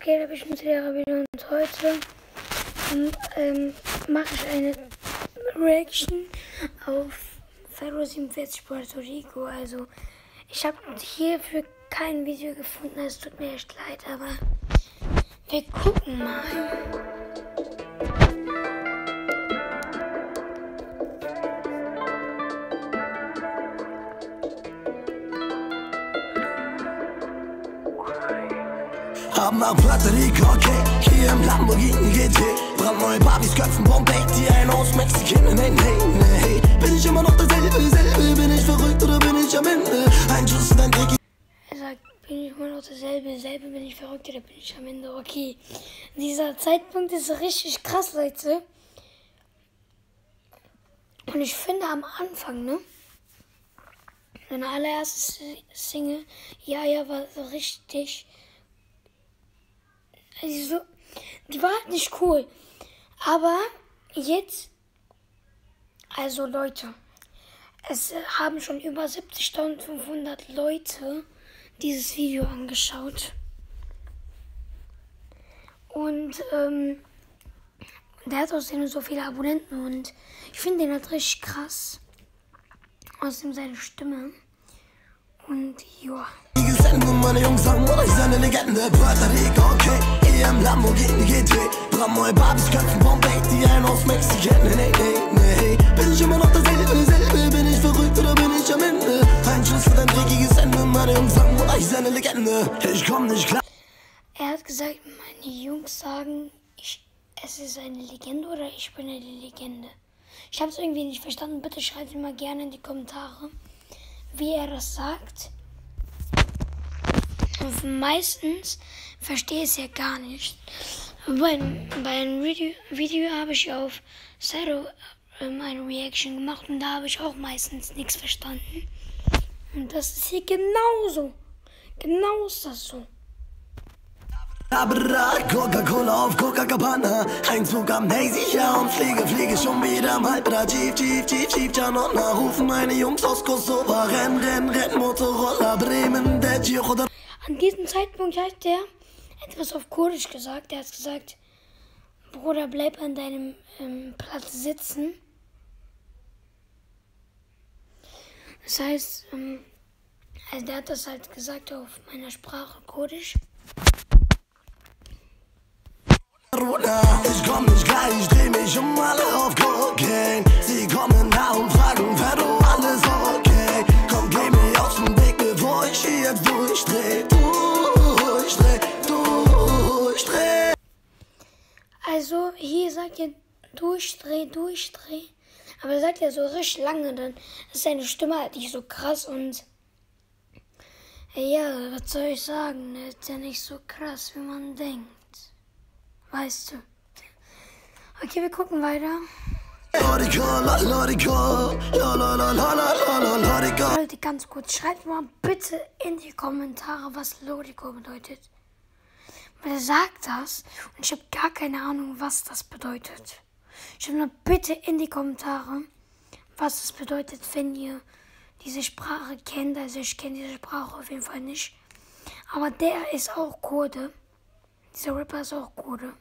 geht, habe ich mit Lehrer wieder und heute ähm, mache ich eine Reaction auf Ferro 47 Puerto Rico. Also ich habe hierfür kein Video gefunden, es tut mir echt leid, aber wir gucken mal. Haben Puerto Rico, okay, hier im Lamborghini GT Brandneue Barbies köpfen Bombay, die ein aus Mexikaner, nee, nee, nee Bin ich immer noch derselbe, selbe, bin ich verrückt oder bin ich am Ende? Ein Schuss in dein Dick, Er sagt, bin ich immer noch derselbe, selbe bin ich verrückt oder bin ich am Ende okay. Dieser Zeitpunkt ist richtig krass, Leute. Und ich finde am Anfang, ne? Seine allererste Single, ja, ja, war richtig. Also, die war halt nicht cool. Aber jetzt, also Leute, es haben schon über 70.500 Leute dieses Video angeschaut. Und ähm, der hat außerdem so viele Abonnenten und ich finde den halt richtig krass. Außerdem seine Stimme. Und ja. Die Sendung, meine Jungs sagen, Bruder, ich sei eine Legende Puerto Rico, okay, im Lamborghini GT Brandneue Barbies köpfen Bombay, die ein aus Mexikaner, nee, nee, nee Bin ich immer noch derselbe, selbe, bin ich verrückt oder bin ich am Ende? Ein Schuss für dein dreckiges Ende, meine Jungs sagen, Bruder, ich sei eine Legende Ich komm nicht klar Er hat gesagt, meine Jungs sagen, ich, es ist eine Legende oder ich bin eine Legende. Ich habe es irgendwie nicht verstanden. Bitte schreibt mir mal gerne in die Kommentare, wie er das sagt. Meistens verstehe ich es ja gar nicht. Bei, bei einem Video, Video habe ich auf Zero ähm, eine Reaction gemacht und da habe ich auch meistens nichts verstanden. Und das ist hier genauso. Genau ist das so. Coca-Cola auf Coca-Cabana Ein Zug am ja und fliege, fliege schon wieder am Halbra Jeep, Jeep, Jeep, Jeep, Janonna Rufen meine Jungs aus Kosovo Renn, renn, renn, Motorroller Bremen, der Giro, An diesem Zeitpunkt hat der etwas auf Kurdisch gesagt. Er hat gesagt, Bruder, bleib an deinem ähm, Platz sitzen. Das heißt, ähm, also der hat das halt gesagt auf meiner Sprache Kurdisch. Ich komm nicht gleich, dreh mich um alle auf Also hier sagt er durchdreh, durchdreh. Aber er sagt ja so richtig lange, dann ist seine Stimme halt nicht so krass und ja, was soll ich sagen? Er ist ja nicht so krass, wie man denkt. Weißt du. Okay, wir gucken weiter. Leute, ganz kurz, schreibt mal bitte in die Kommentare, was Lodico bedeutet. Weil er sagt das und ich habe gar keine Ahnung, was das bedeutet. Schreibt mal bitte in die Kommentare, was das bedeutet, wenn ihr diese Sprache kennt. Also ich kenne diese Sprache auf jeden Fall nicht. Aber der ist auch Kurde. Dieser Rapper ist auch Kurde.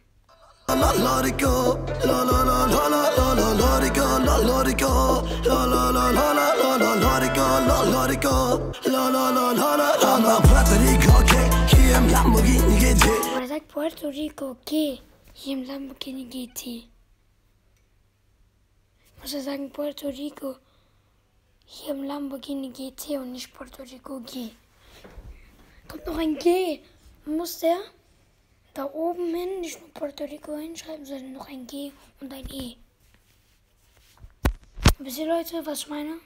Im Lamborghini GT er sagt Puerto Rico, geh. Hier im Lamborghini GT. Muss er sagen Puerto Rico, hier im Lamborghini GT und nicht Puerto Rico G. Kommt noch ein G. Muss der da oben hin nicht nur Puerto Rico hinschreiben, sondern noch ein G und ein E. Wisst ihr Leute, was ich meine?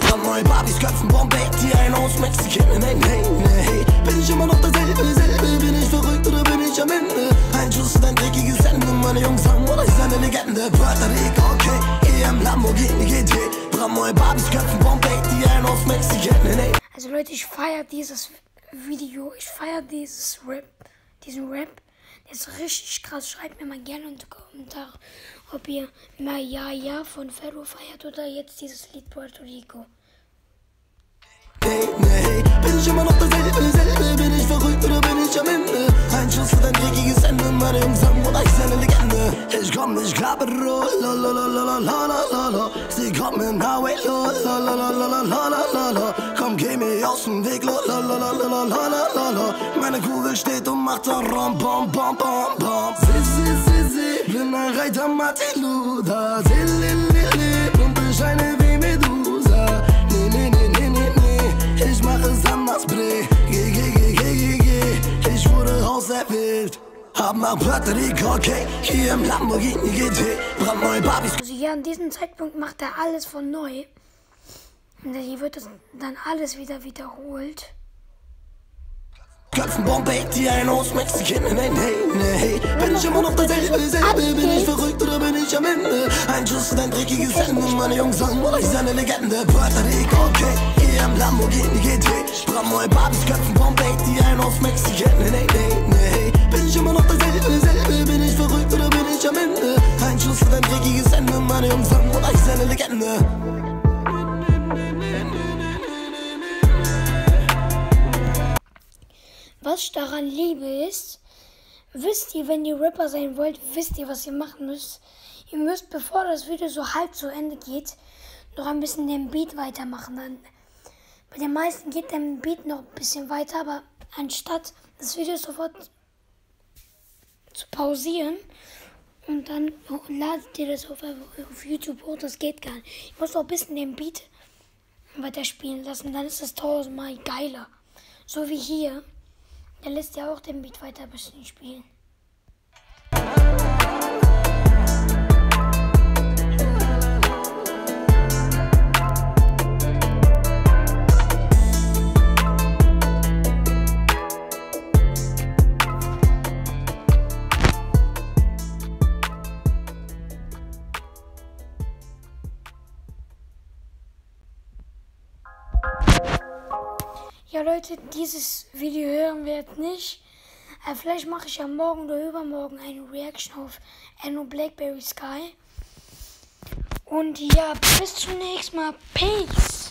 Brandneue Barbies köpfen Bombay, die ein aus Mexikaner, nee, nee, nee Bin ich immer noch derselbe, selbe, bin ich verrückt oder bin ich am Ende? Ein Schuss für dein dreckiges Ende, meine Jungs sagen, Bruder, ich eine Legende. Puerto Rico, okay, im Lamborghini GT Brandneue Barbies köpfen Bombay, die ein aus Mexikaner, nee Also Leute, ich feiere dieses Video, ich feiere dieses Rap, diesen Rap. Ist richtig krass. Schreibt mir mal gerne die Kommentare, ob ihr mal Ja von Ferro feiert oder jetzt dieses Lied Puerto Rico. Nee, nee, bin ich immer noch derselbe, selbe, bin ich verrückt oder bin ich am Ende? Meine Jungs sagen, Bruder, ich seine Legende. Ich komm klar mit Ruhe, la la la la la la la la. Sie kommen in Highway, la la la la la la la la la. Geh mir aus dem Weg, la la la la la la la la la. Meine Kugel steht und macht da rom, bom, bom, bom, bom. Sie, sie, sie, sie, bin ein Reiter, Martin Luther. Sie, li, li, li, und bescheine wie Medusa. Nee, nee, nee, nee, nee, nee, ich mach es anders, bre. Geh, geh, geh, geh, geh, geh. Ich wurde auserwählt. Hab Puerto Rico, okay, hier im Lamborghini GT. Brandneue Barbies. Also hier an diesem Zeitpunkt macht er alles von neu. Hier wird das dann alles wieder wiederholt. Köpfen Bombay, die ein aus Mexikaner, nee, nee, nee. Bin ich immer noch derselbe, selbe, bin ich verrückt oder bin ich am Ende? Ein Schuss und ein dreckiges Ende, meine Jungs sagen, ich sei eine Legende. Puerto Rico, okay, hier im Lamborghini GT. Brandneue Barbies, Köpfen Bombay, die ein aus Mexikaner, nee, nee, nee. Bin ich immer noch derselbe, selbe, bin ich verrückt oder bin ich am Ende? Ein Schuss und ein dreckiges Ende, meine Jungs sagen, ich sei eine Legende. Was ich daran liebe ist, wisst ihr, wenn ihr Rapper sein wollt, wisst ihr, was ihr machen müsst. Ihr müsst, bevor das Video so halb zu Ende geht, noch ein bisschen den Beat weitermachen. Dann, bei den meisten geht der Beat noch ein bisschen weiter, aber anstatt das Video sofort zu pausieren und dann ladet ihr das auf, auf YouTube hoch, das geht gar nicht. Ich muss noch ein bisschen den Beat weiter spielen lassen, dann ist das tausendmal geiler. So wie hier. Der lässt ja auch den Beat weiter ein bisschen spielen. Leute, dieses Video hören wir jetzt nicht. Äh, vielleicht mache ich ja morgen oder übermorgen eine Reaction auf Anno Blackberry Sky. Und ja, bis zum nächsten Mal. Peace.